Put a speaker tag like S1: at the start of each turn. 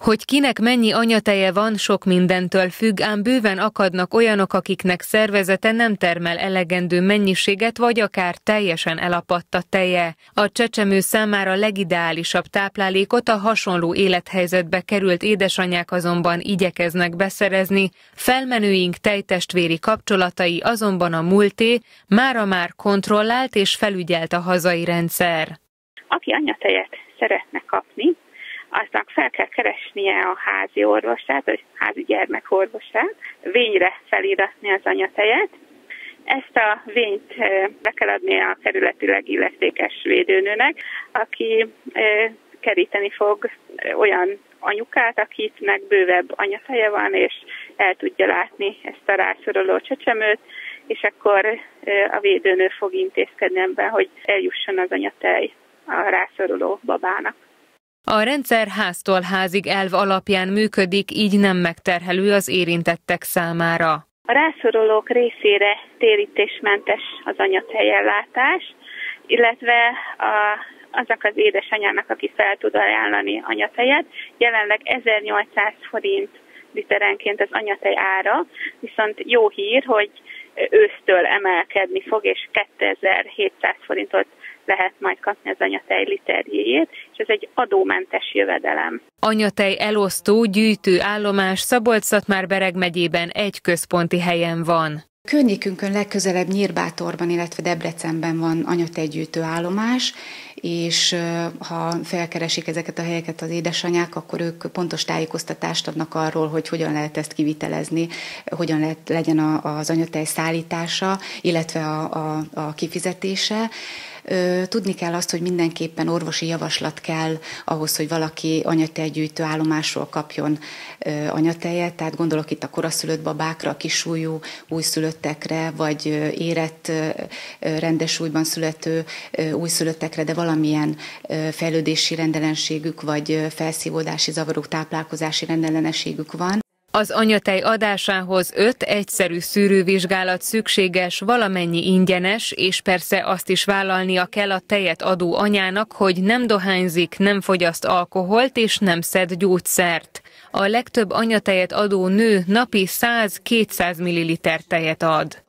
S1: Hogy kinek mennyi anyateje van, sok mindentől függ, ám bőven akadnak olyanok, akiknek szervezete nem termel elegendő mennyiséget, vagy akár teljesen elapadt a teje. A csecsemő számára legideálisabb táplálékot a hasonló élethelyzetbe került édesanyák azonban igyekeznek beszerezni, felmenőink tejtestvéri kapcsolatai azonban a múlté, mára már kontrollált és felügyelt a hazai rendszer.
S2: Aki anyatejet szeretne kapni, aznak fel kell keresnie a házi orvosát, vagy házi gyermekorvosát, vényre feliratni az anyatejet. Ezt a vényt be kell adni a kerületileg illetékes védőnőnek, aki keríteni fog olyan anyukát, akitnek bővebb anyateje van, és el tudja látni ezt a rászoruló csecsemőt, és akkor a védőnő fog intézkedni ebben, hogy eljusson az anyatej a rászoruló babának.
S1: A rendszer háztól házig elv alapján működik, így nem megterhelő az érintettek számára.
S2: A rászorulók részére térítésmentes az anyatejellátás, illetve a, azok az édesanyának, aki fel tud ajánlani anyatejet, jelenleg 1800 forint literenként az anyatej ára, viszont jó hír, hogy ősztől emelkedni fog, és 2700 forintot lehet majd kapni az anyatej literjéjét, és ez egy adómentes jövedelem.
S1: Anyatej elosztó, gyűjtő állomás Szabolcs-Szatmár-Bereg megyében egy központi helyen van.
S3: Környékünkön legközelebb Nyírbátorban, illetve Debrecenben van anyatejgyűjtő állomás, és ha felkeresik ezeket a helyeket az édesanyák, akkor ők pontos tájékoztatást adnak arról, hogy hogyan lehet ezt kivitelezni, hogyan lehet, legyen az anyatej szállítása, illetve a, a, a kifizetése. Tudni kell azt, hogy mindenképpen orvosi javaslat kell ahhoz, hogy valaki anyatejgyűjtő állomásról kapjon anyatejet, tehát gondolok itt a koraszülött babákra, a kisúlyú újszülöttekre, vagy érett rendes újban születő újszülöttekre, de valamilyen fejlődési rendellenségük, vagy felszívódási zavarok, táplálkozási rendellenességük van.
S1: Az anyatej adásához öt egyszerű szűrővizsgálat szükséges, valamennyi ingyenes, és persze azt is vállalnia kell a tejet adó anyának, hogy nem dohányzik, nem fogyaszt alkoholt és nem szed gyógyszert. A legtöbb anyatejet adó nő napi 100-200 ml tejet ad.